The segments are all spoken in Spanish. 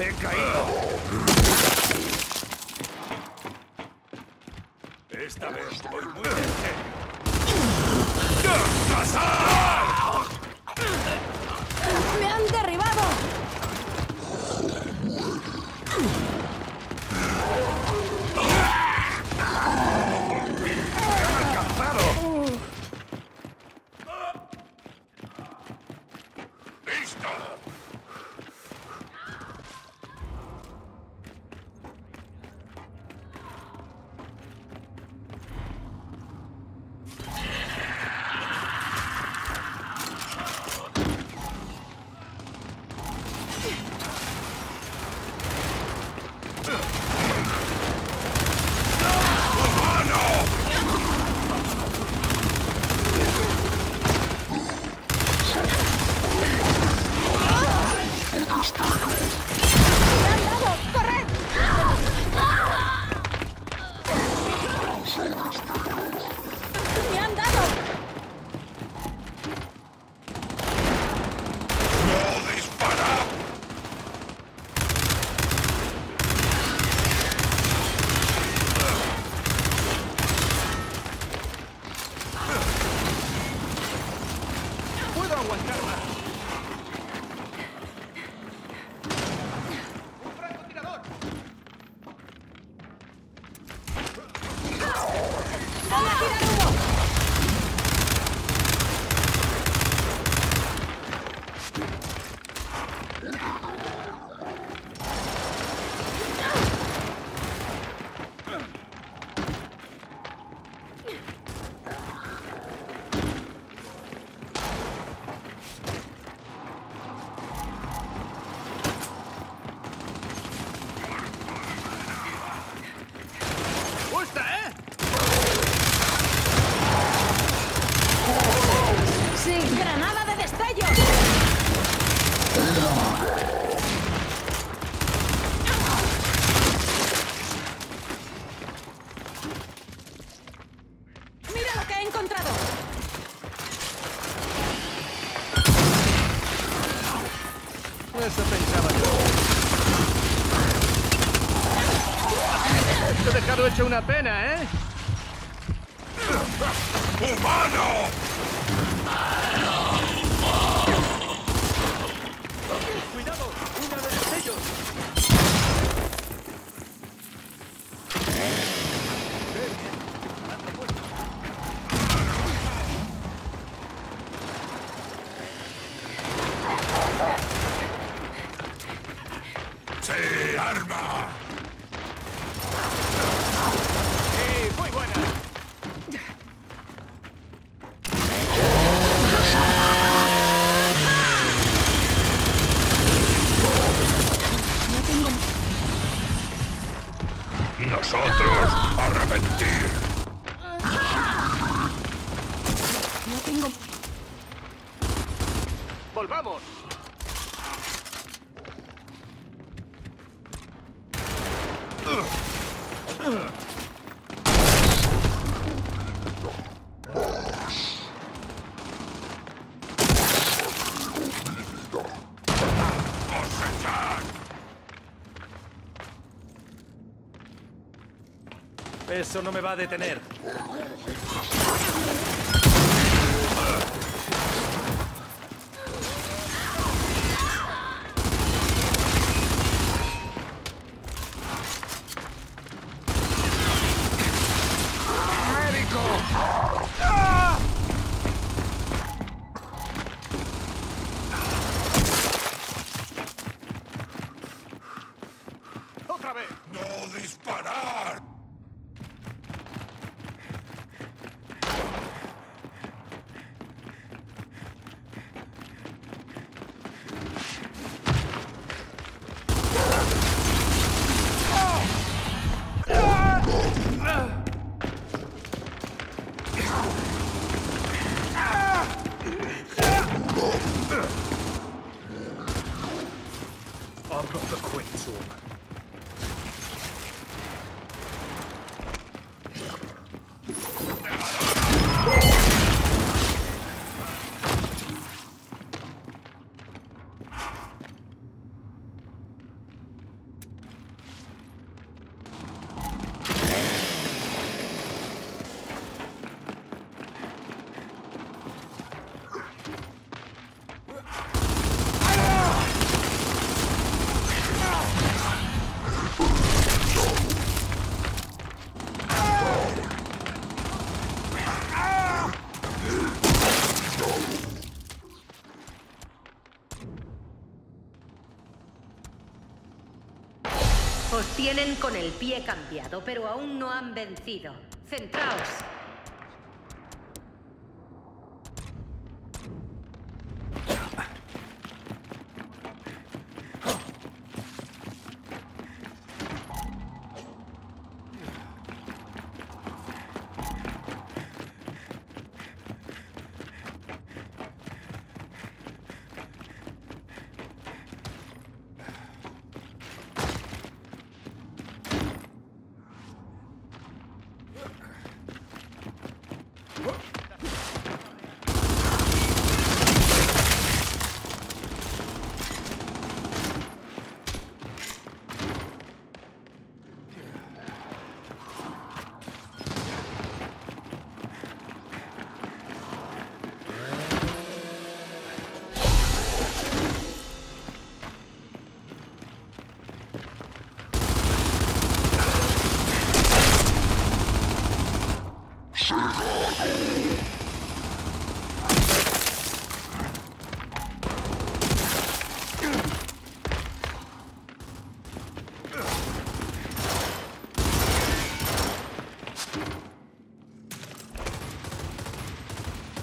¡He caído! Esta vez voy muy en Eso pensaba yo. Te he dejado hecho una pena, ¿eh? ¡Humano! ¡Cuidado! ¡Una de destellos! Eso no me va a detener. ¡Médico! ¡Ah! ¡Otra vez! ¡No disparar! Tienen con el pie cambiado, pero aún no han vencido. Centraos.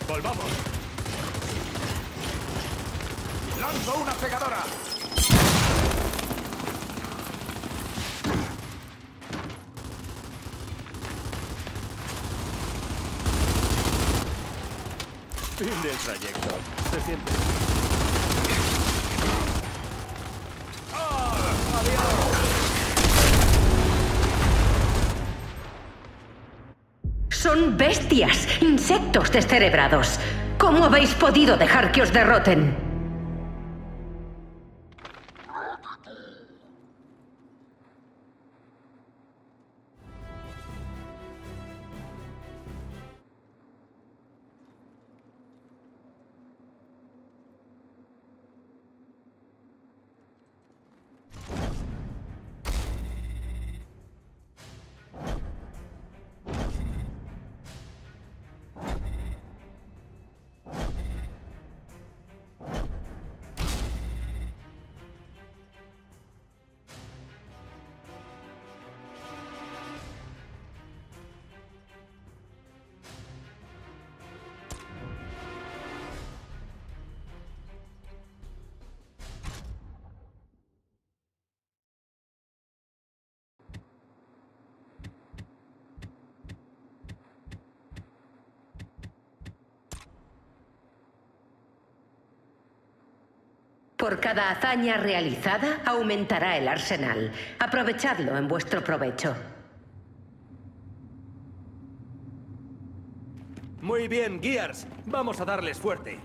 Volvamos. Lanzo una cegadora. Fin del trayecto. Se siente. Son bestias, insectos descerebrados. ¿Cómo habéis podido dejar que os derroten? Por cada hazaña realizada aumentará el arsenal. Aprovechadlo en vuestro provecho. Muy bien, Gears. Vamos a darles fuerte.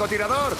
¡Francotirador!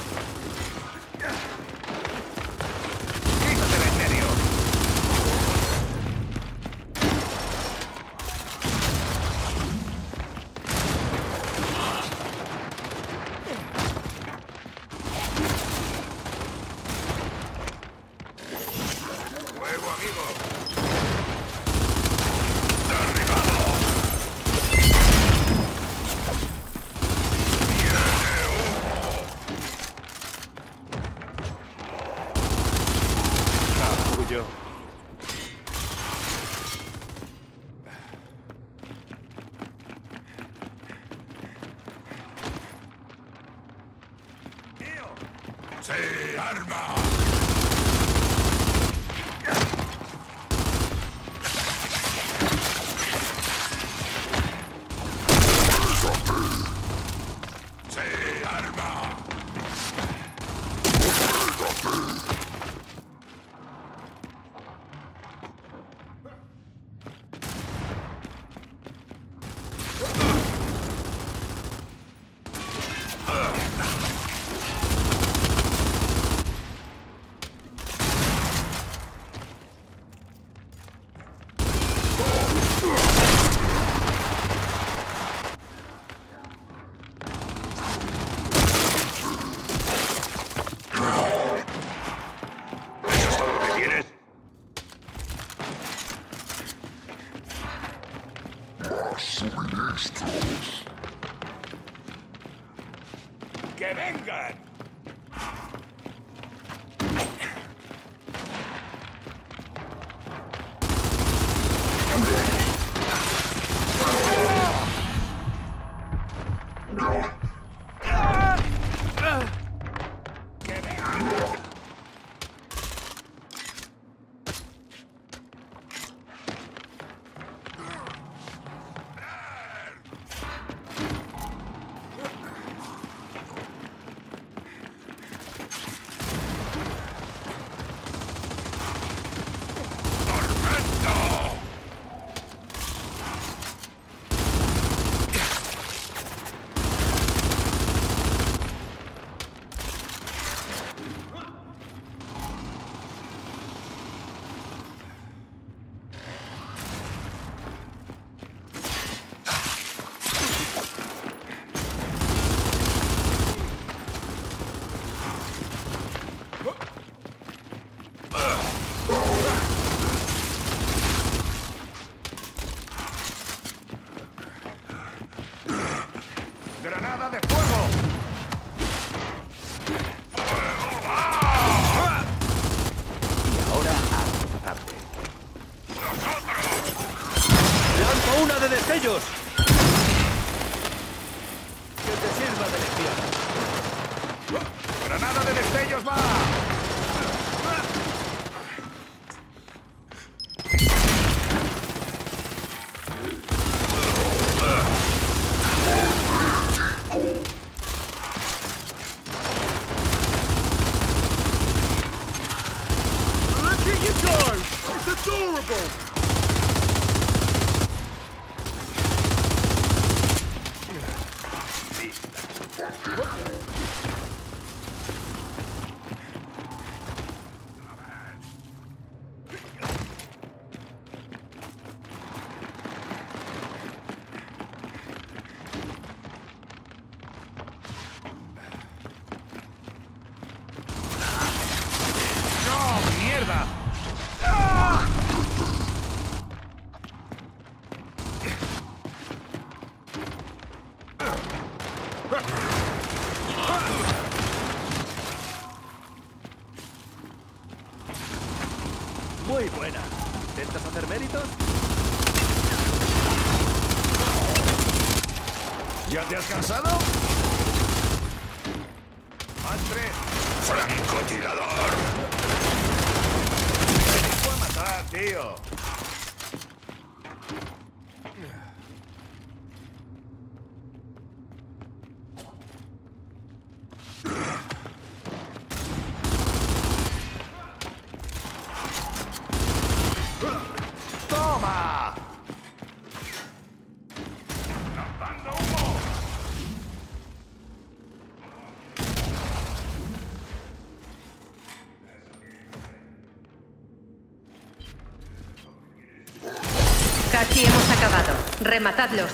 ¡Sí, arma! Adorable! Sano! Casi hemos acabado. Rematadlos.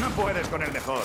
No puedes con el mejor.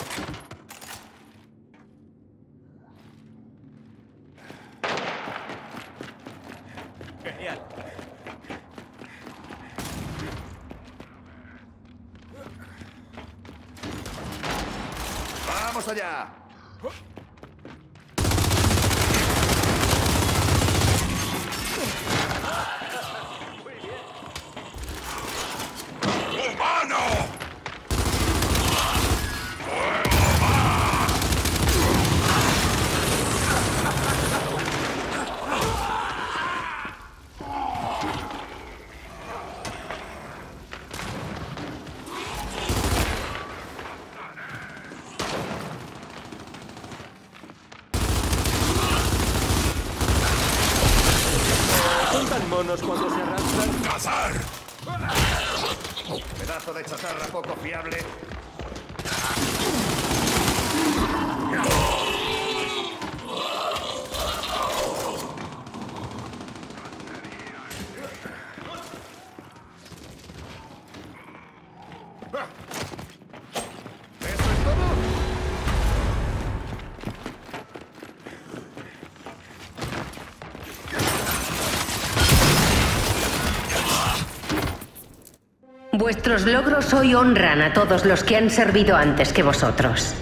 Vuestros logros hoy honran a todos los que han servido antes que vosotros.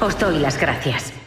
Os doy las gracias.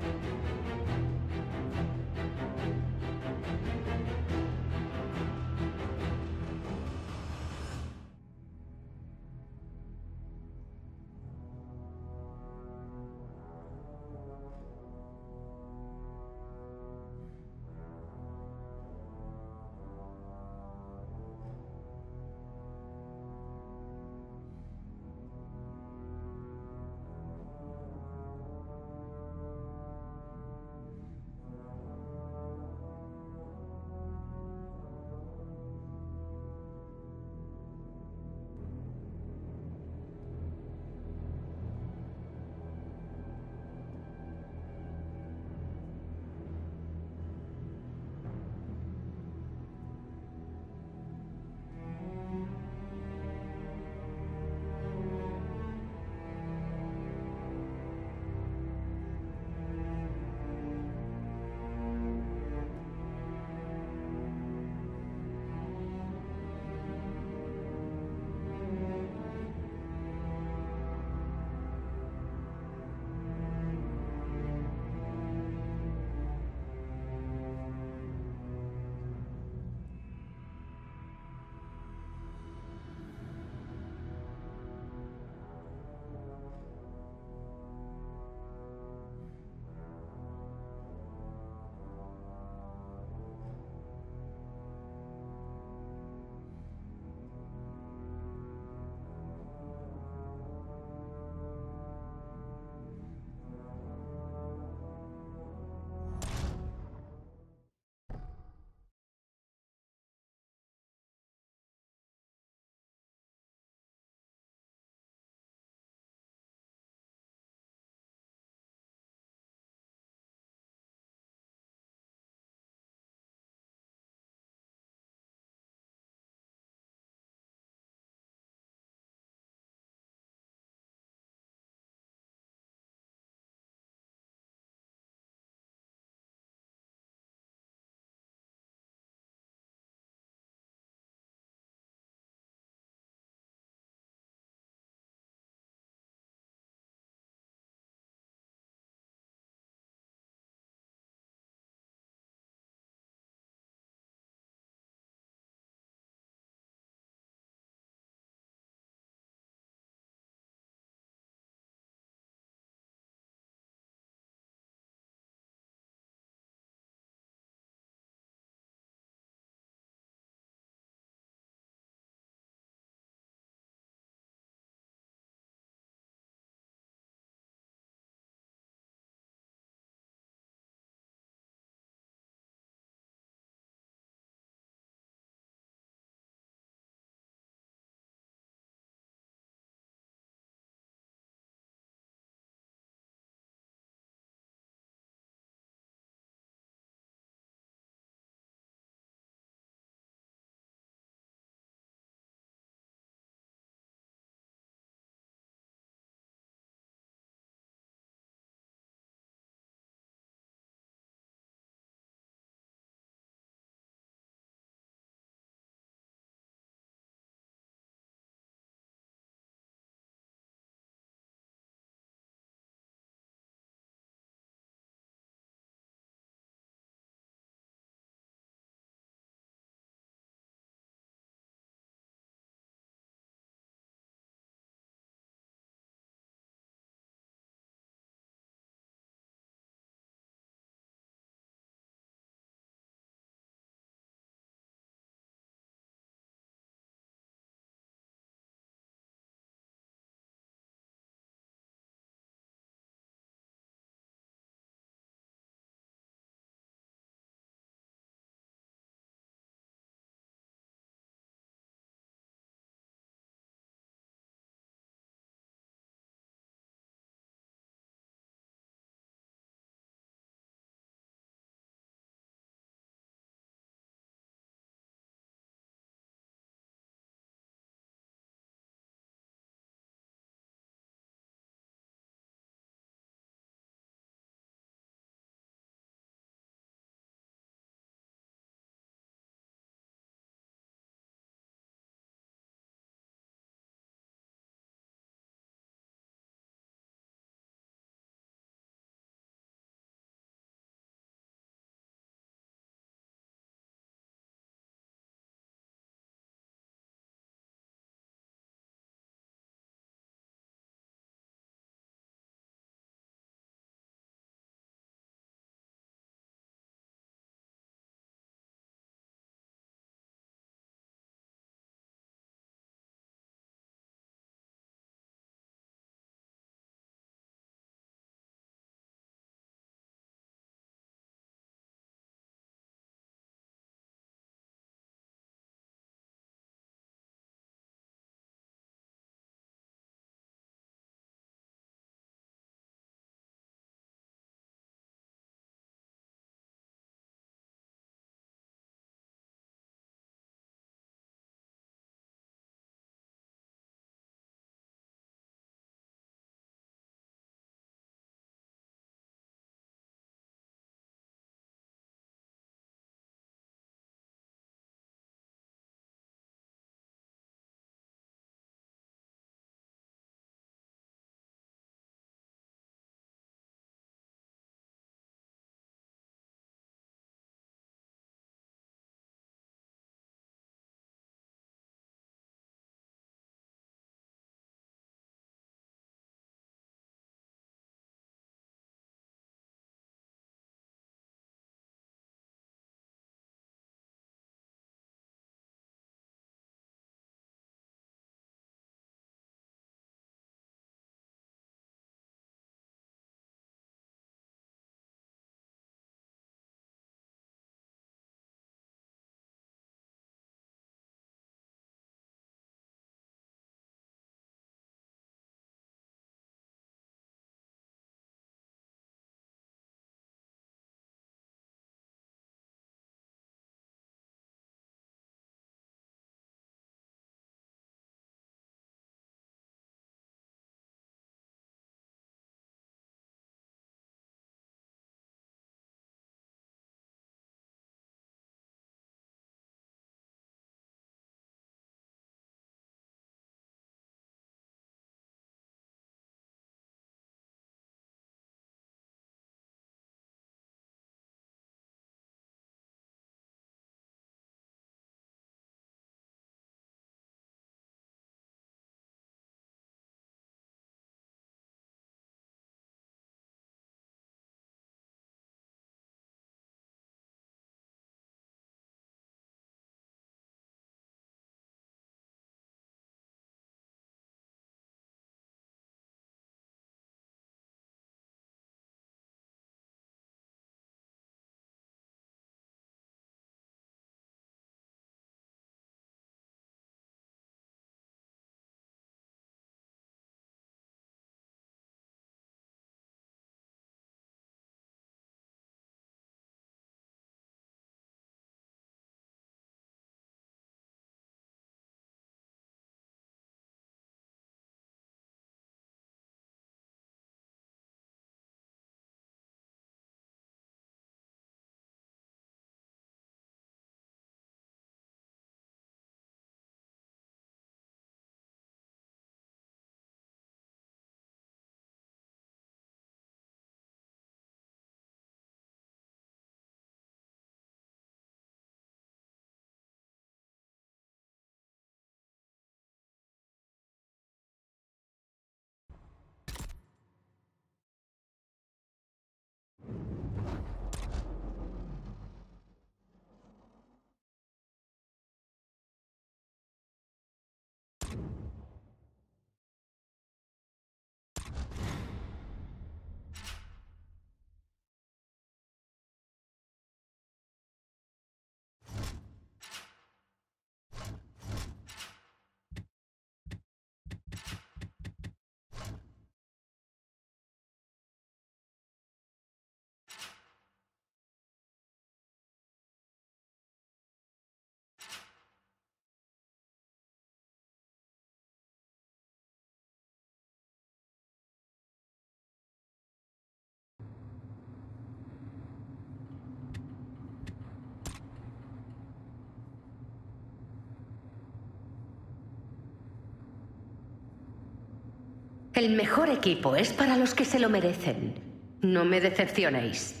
El mejor equipo es para los que se lo merecen. No me decepcionéis.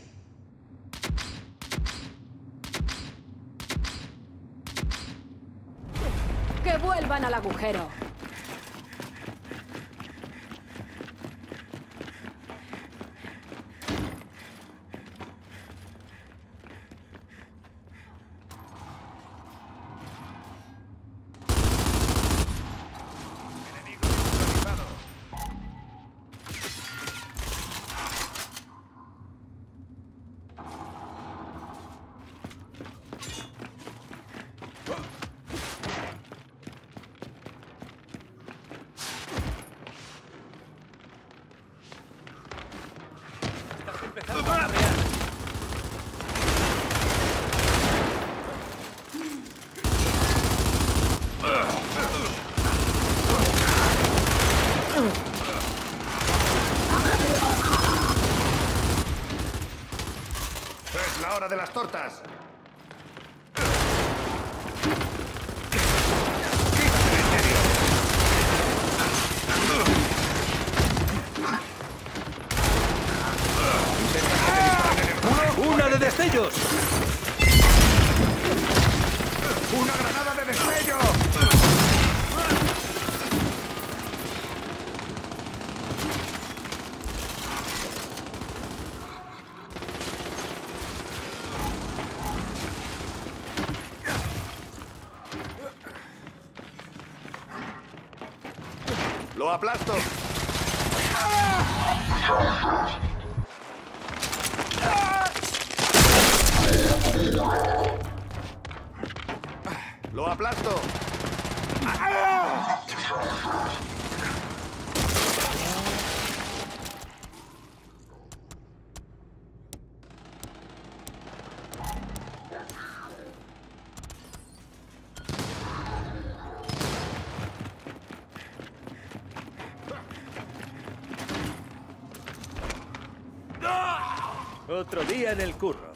¡Que vuelvan al agujero! De las tortas. Quítate de en medio. ¿Intentas que te disparen en el culo? ¡Una de destellos! ¡Una granada de destello! ¡Lo aplasto! Otro día en el curro.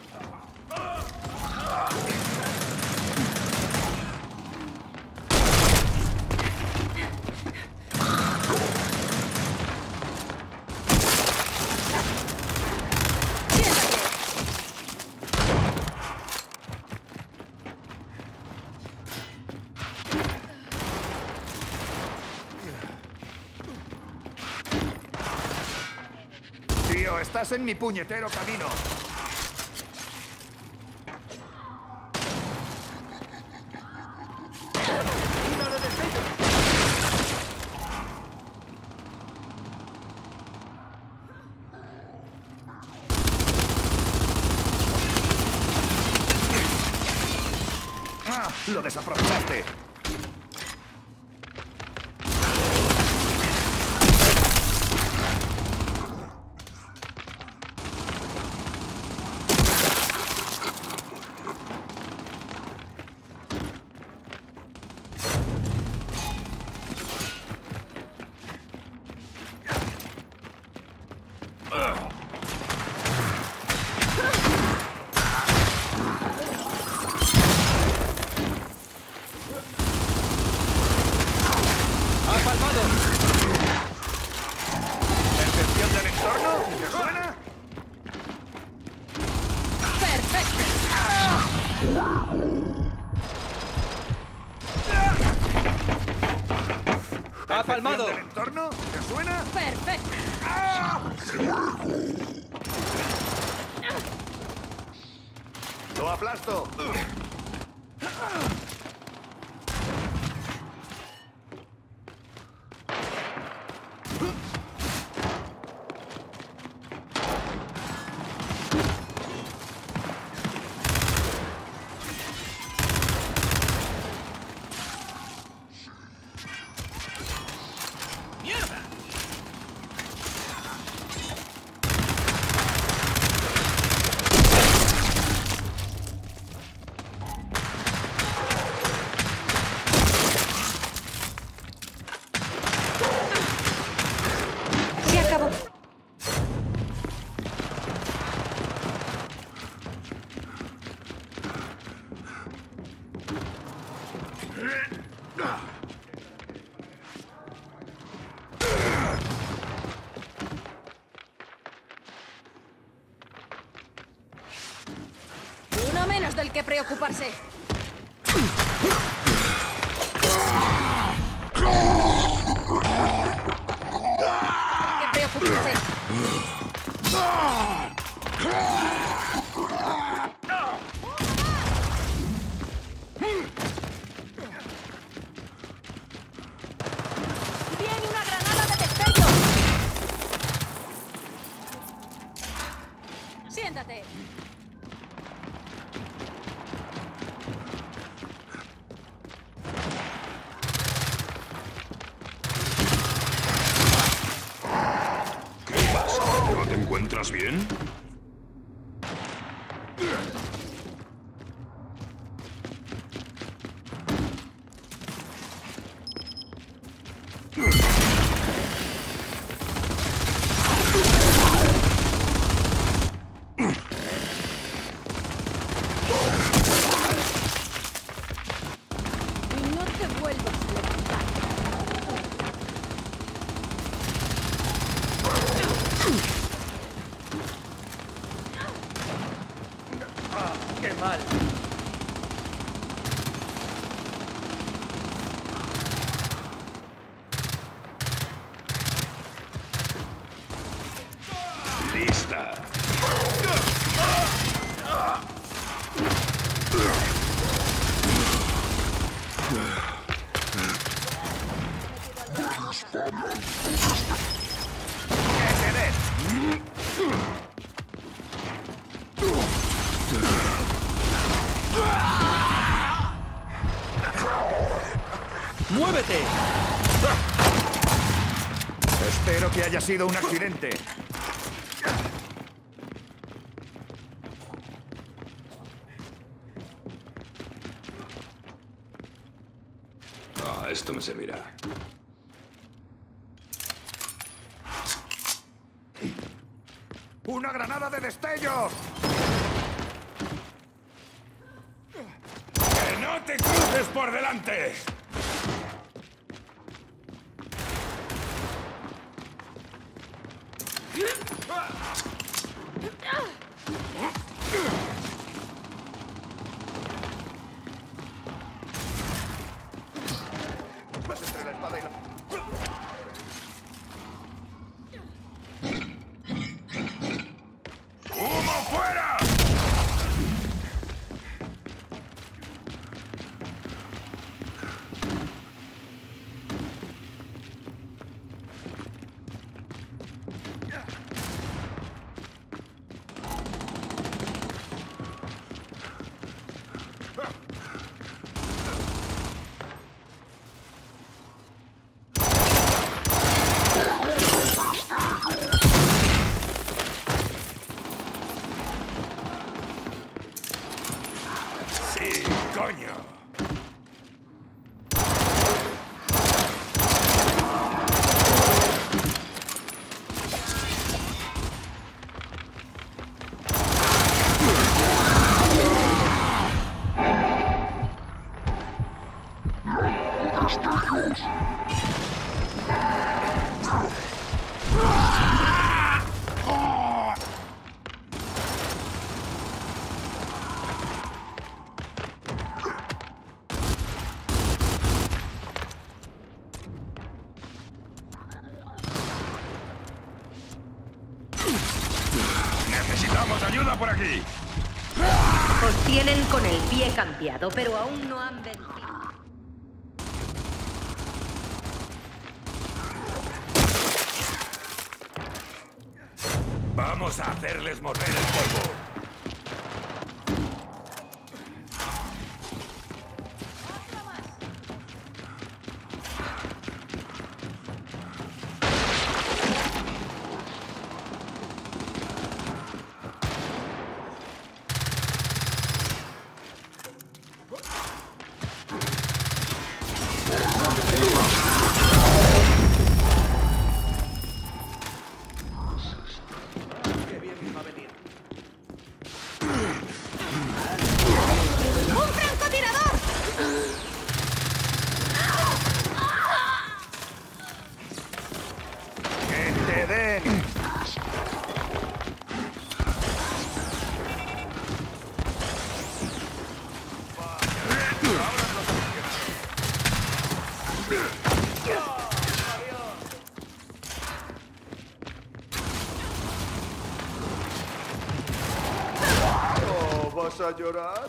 En mi puñetero camino. más del que preocuparse. que preocuparse. ¡Muévete! Espero que haya sido un accidente. Ah, esto me servirá. pero aún. Sajoda.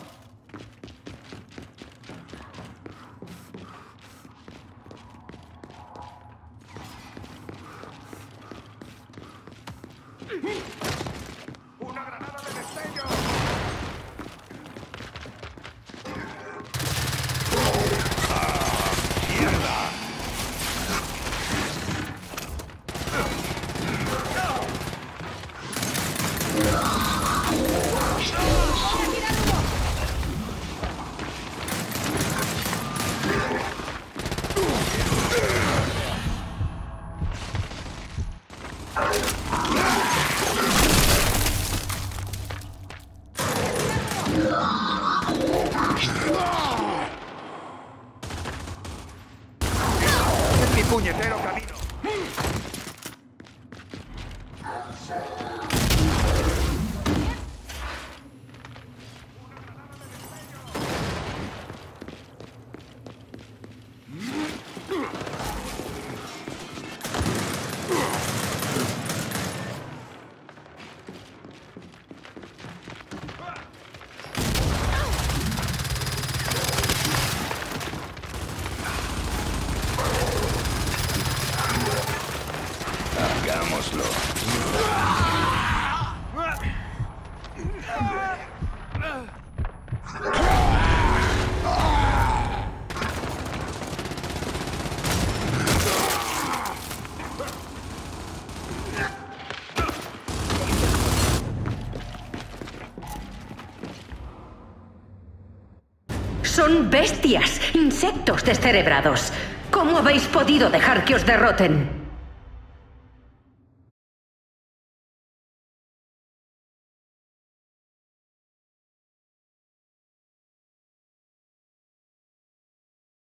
Son bestias, insectos descerebrados. ¿Cómo habéis podido dejar que os derroten?